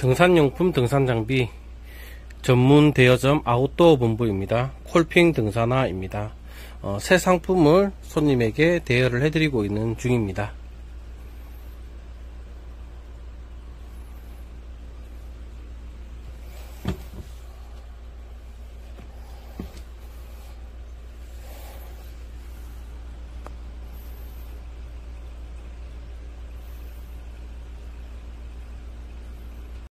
등산용품 등산장비 전문 대여점 아웃도어 본부입니다. 콜핑 등산화입니다. 어, 새 상품을 손님에게 대여를 해드리고 있는 중입니다.